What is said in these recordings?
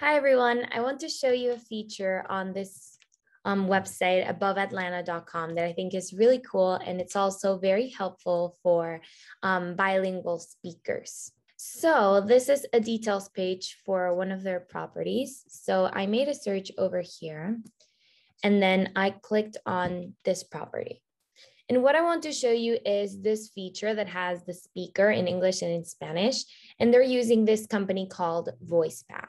Hi, everyone. I want to show you a feature on this um, website, aboveatlanta.com, that I think is really cool. And it's also very helpful for um, bilingual speakers. So this is a details page for one of their properties. So I made a search over here, and then I clicked on this property. And what I want to show you is this feature that has the speaker in English and in Spanish, and they're using this company called VoicePad.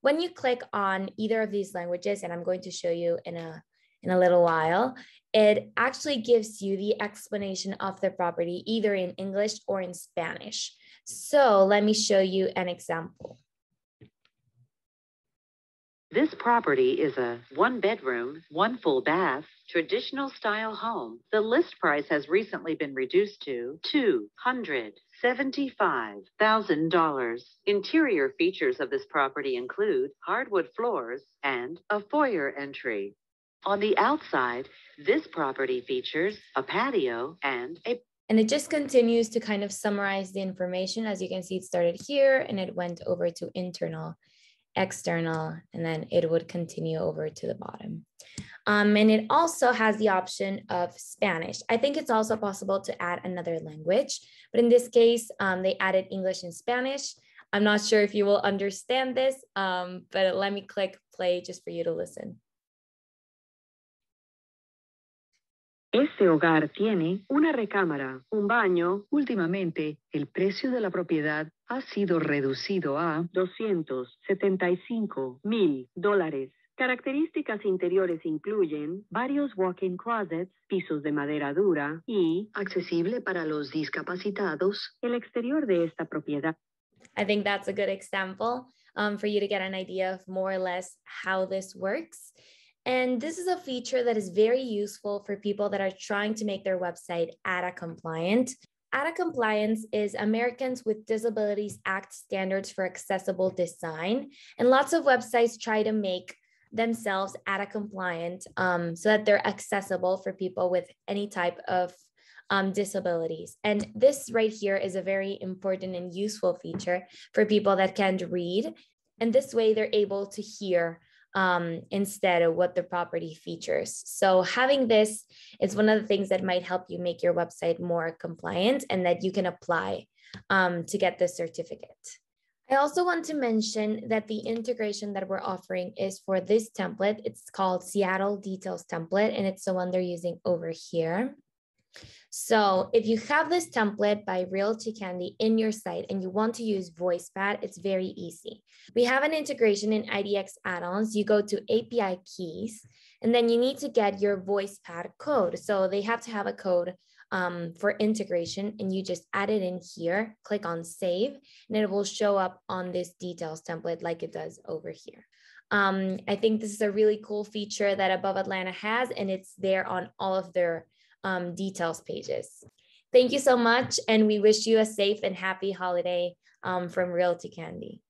When you click on either of these languages, and I'm going to show you in a, in a little while, it actually gives you the explanation of the property either in English or in Spanish. So let me show you an example. This property is a one bedroom, one full bath, traditional style home. The list price has recently been reduced to $275,000. Interior features of this property include hardwood floors and a foyer entry. On the outside, this property features a patio and a and it just continues to kind of summarize the information. As you can see, it started here and it went over to internal external, and then it would continue over to the bottom. Um, and it also has the option of Spanish. I think it's also possible to add another language, but in this case, um, they added English and Spanish. I'm not sure if you will understand this, um, but let me click play just for you to listen. Este hogar tiene una recámara, un baño. Últimamente, el precio de la propiedad ha sido reducido a 275 mil dólares. Características interiores incluyen varios walk-in closets, pisos de madera dura y accesible para los discapacitados. El exterior de esta propiedad. I think that's a good example um, for you to get an idea of more or less how this works. And this is a feature that is very useful for people that are trying to make their website ADA compliant. ADA compliance is Americans with Disabilities Act standards for accessible design. And lots of websites try to make themselves ADA compliant um, so that they're accessible for people with any type of um, disabilities. And this right here is a very important and useful feature for people that can't read. And this way they're able to hear um, instead of what the property features. So having this is one of the things that might help you make your website more compliant and that you can apply um, to get the certificate. I also want to mention that the integration that we're offering is for this template. It's called Seattle Details Template, and it's the one they're using over here. So if you have this template by Realty Candy in your site and you want to use VoicePad, it's very easy. We have an integration in IDX add-ons. You go to API keys, and then you need to get your VoicePad code. So they have to have a code um, for integration, and you just add it in here, click on save, and it will show up on this details template like it does over here. Um, I think this is a really cool feature that Above Atlanta has, and it's there on all of their um, details pages. Thank you so much. And we wish you a safe and happy holiday um, from Realty Candy.